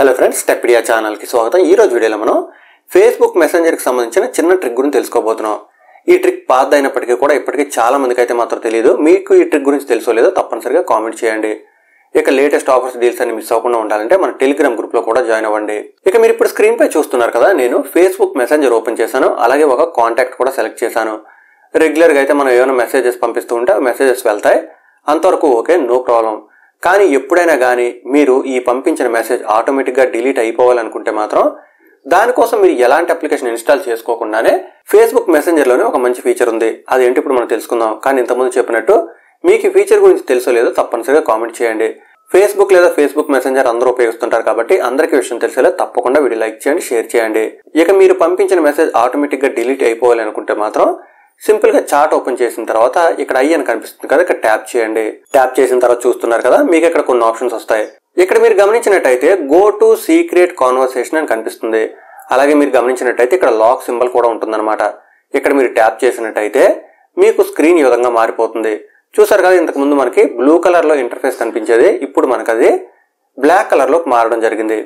Hello friends Techpedia ఛానల్కి స్వాగతం. ఈరోజు వీడియోలో మనం ఫేస్బుక్ మెసెంజర్కి సంబంధించిన చిన్న ట్రిక్ గురించి తెలుసుకోబోతున్నాం. ఈ ట్రిక్ పాత అయినప్పటికీ కూడా ఇప్పటికీ చాలా మందికి అయితే మాత్రం తెలియదు మీకు ఈ ట్రిక్ గురించి తెలుసో లేదో తప్పనిసరిగా కామెంట్ చేయండి. ఇక లేటెస్ట్ ఆఫర్స్ డీల్స్ అన్ని మిస్ అవ్వకుండా ఉండాలంటే మన టెలిగ్రామ్ గ్రూప్లో కూడా జాయిన్ అవ్వండి. ఇక మీరు ఇప్పుడు స్క్రీన్పై చూస్తున్నారు కదా నేను ఫేస్బుక్ మెసెంజర్ ఓపెన్ చేశాను. అలాగే ఒక కాంటాక్ట్ కూడా సెలెక్ట్ చేశాను. రెగ్యులర్గా అయితే మనం ఏమైనా మెసేజెస్ పంపిస్తూ ఉంటే మెసేజెస్ వెళ్తాయి. అంతవరకు ఓకే నో ప్రాబ్లం కానీ ఎప్పుడైనా కానీ మీరు ఈ పంపించిన మెసేజ్ ఆటోమేటిక్గా డిలీట్ అయిపోవాలనుకుంటే మాత్రం దానికోసం మీరు ఎలాంటి అప్లికేషన్ ఇన్స్టాల్ చేసుకోకుండానే ఫేస్బుక్ మెసెంజర్లోనే ఒక మంచి ఫీచర్ ఉంది. అదేంటి ఇప్పుడు మనం తెలుసుకుందాం. కానీ ఇంతకుముందు చెప్పినట్టు మీకు ఈ ఫీచర్ గురించి తెలుసో లేదో తప్పనిసరిగా కామెంట్ చేయండి. ఫేస్బుక్ లేదా ఫేస్బుక్ మెసెంజర్ అందరూ ఉపయోగిస్తుంటారు కాబట్టి అందరికీ విషయం తెలిసేలా తప్పకుండా వీడియో లైక్ చేయండి షేర్ చేయండి. ఇక మీరు పంపించిన మెసేజ్ ఆటోమేటిక్గా డిలీట్ అయిపోవాలి అనుకుంటే మాత్రం సింపుల్గా చాట్ ఓపెన్ చేసిన తర్వాత ఇక్కడ ఐ అని కనిపిస్తుంది కదా ఇక్కడ ట్యాప్ చేయండి. ట్యాప్ చేసిన తర్వాత చూస్తున్నారు కదా మీకు ఇక్కడ కొన్ని ఆప్షన్స్ వస్తాయి. ఇక్కడ మీరు గమనించినట్టయితే గో టు సీక్రెట్ కాన్వర్సేషన్ అని కనిపిస్తుంది. అలాగే మీరు గమనించినట్టయితే ఇక్కడ లాక్ సింబల్ కూడా ఉంటుందన్నమాట. ఇక్కడ మీరు ట్యాప్ చేసినట్టయితే మీకు స్క్రీన్ ఈ విధంగా మారిపోతుంది. చూసారు కదా ఇంతకు ముందు మనకి బ్లూ కలర్లో ఇంటర్ఫేస్ కనిపించేది ఇప్పుడు మనకు అది బ్లాక్ కలర్లో మారడం జరిగింది.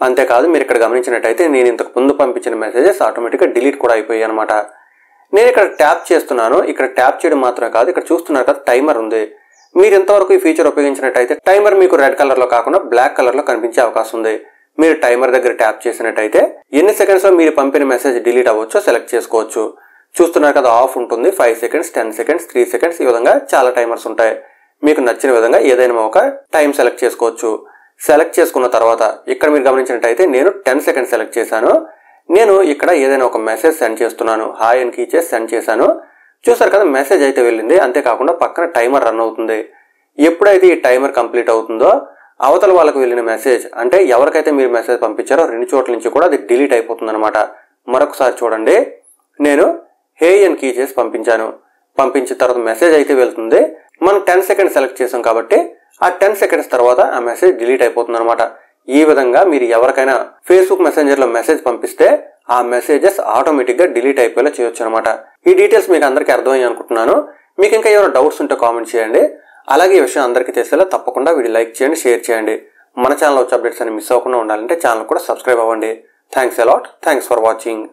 అంతేకాదు మీరు ఇక్కడ గమనించినట్టయితే నేను ఇంతకు ముందు పంపించిన మెసేజెస్ ఆటోమేటిక్గా డిలీట్ కూడా అయిపోయాయి అనమాట నేను ఇక్కడ ట్యాప్ చేస్తున్నాను. ఇక్కడ ట్యాప్ చేయడం మాత్రమే కాదు ఇక్కడ చూస్తున్నారు కదా టైమర్ ఉంది. మీరు ఇంతవరకు ఈ ఫీచర్ ఉపయోగించినట్టయితే టైమర్ మీకు రెడ్ కలర్లో కాకుండా బ్లాక్ కలర్లో కనిపించే అవకాశం ఉంది. మీరు టైమర్ దగ్గర ట్యాప్ చేసినట్టయితే ఎన్ని సెకండ్స్లో మీరు పంపిన మెసేజ్ డిలీట్ అవ్వచ్చో సెలెక్ట్ చేసుకోవచ్చు. చూస్తున్నారు కదా ఆఫ్ ఉంటుంది. Five seconds ten seconds three seconds ఈ విధంగా చాలా టైమర్స్ ఉంటాయి. మీకు నచ్చిన విధంగా ఏదైనా ఒక టైం సెలెక్ట్ చేసుకోవచ్చు. సెలెక్ట్ చేసుకున్న తర్వాత ఇక్కడ మీరు గమనించినట్టయితే నేను టెన్ సెకండ్స్ సెలెక్ట్ చేశాను. నేను ఇక్కడ ఏదైనా ఒక మెసేజ్ సెండ్ చేస్తున్నాను. హాయ్ అని కీ చేసి సెండ్ చేశాను. చూసారు కదా మెసేజ్ అయితే వెళ్ళింది. అంతేకాకుండా పక్కన టైమర్ రన్ అవుతుంది. ఎప్పుడైతే ఈ టైమర్ కంప్లీట్ అవుతుందో అవతల వాళ్ళకు వెళ్ళిన మెసేజ్ అంటే ఎవరికైతే మీరు మెసేజ్ పంపించారో రెండు చోట్ల నుంచి కూడా అది డిలీట్ అయిపోతుంది అనమాట మరొకసారి చూడండి. నేను హే అని కీ చేసి పంపించాను. పంపించిన తర్వాత మెసేజ్ అయితే వెళ్తుంది. మనం టెన్ సెకండ్స్ సెలెక్ట్ చేసాం కాబట్టి ఆ టెన్ సెకండ్స్ తర్వాత ఆ మెసేజ్ డిలీట్ అయిపోతుంది అనమాట ఈ విధంగా మీరు ఎవరికైనా ఫేస్బుక్ మెసెంజర్లో మెసేజ్ పంపిస్తే ఆ మెసేజెస్ ఆటోమేటిక్గా డిలీట్ అయిపోయేలా చేయొచ్చు అనమాట ఈ డీటెయిల్స్ మీకు అందరికీ అర్థమయ్యి అనుకుంటున్నాను. మీకు ఇంకా ఏమైనా డౌట్స్ ఉంటే కామెంట్ చేయండి. అలాగే ఈ విషయం అందరికీ తెలిసేలా తప్పకుండా వీడియో లైక్ చేయండి షేర్ చేయండి. మన ఛానల్ వచ్చే అప్డేట్స్ అని మిస్ అవ్వకుండా ఉండాలంటే ఛానల్ కూడా సబ్స్క్రైబ్ అవ్వండి. Thanks a lot thanks for watching